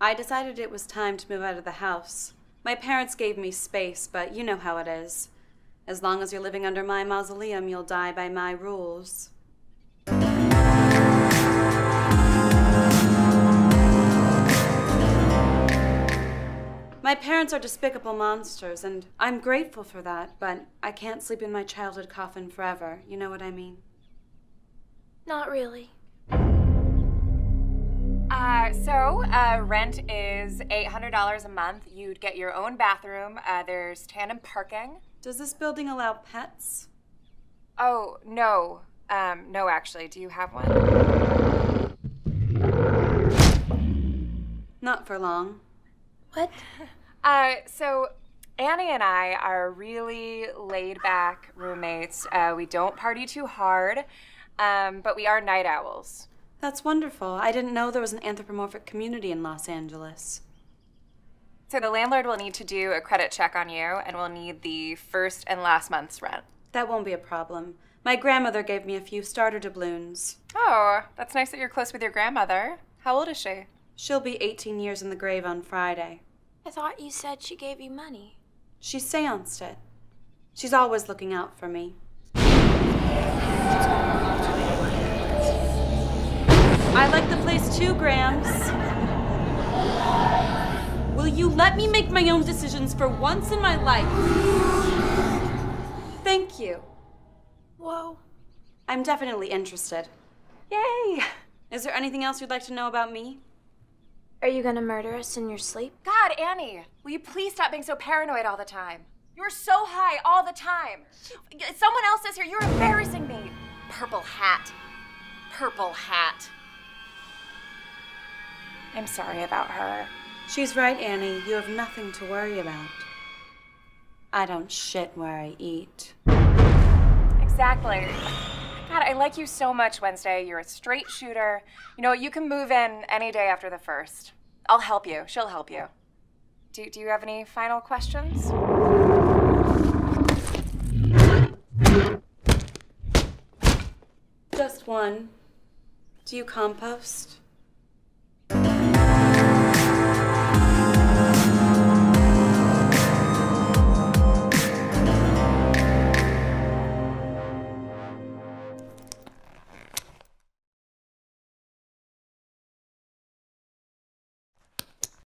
I decided it was time to move out of the house. My parents gave me space, but you know how it is. As long as you're living under my mausoleum, you'll die by my rules. My parents are despicable monsters, and I'm grateful for that, but I can't sleep in my childhood coffin forever. You know what I mean? Not really. Uh, so, uh, rent is $800 a month. You'd get your own bathroom. Uh, there's tandem parking. Does this building allow pets? Oh, no. Um, no, actually. Do you have one? Not for long. What? Uh, so, Annie and I are really laid back roommates. Uh, we don't party too hard, um, but we are night owls. That's wonderful. I didn't know there was an anthropomorphic community in Los Angeles. So, the landlord will need to do a credit check on you and will need the first and last month's rent. That won't be a problem. My grandmother gave me a few starter doubloons. Oh, that's nice that you're close with your grandmother. How old is she? She'll be 18 years in the grave on Friday. I thought you said she gave you money. She seanced it. She's always looking out for me. I like the place too, Grams. Will you let me make my own decisions for once in my life? Thank you. Whoa. I'm definitely interested. Yay! Is there anything else you'd like to know about me? Are you gonna murder us in your sleep? God, Annie, will you please stop being so paranoid all the time? You're so high all the time. Someone else is here. You're embarrassing me. Purple hat. Purple hat. I'm sorry about her. She's right, Annie. You have nothing to worry about. I don't shit where I eat. Exactly. God, I like you so much, Wednesday. You're a straight shooter. You know, you can move in any day after the first. I'll help you. She'll help you. Do, do you have any final questions? Just one. Do you compost?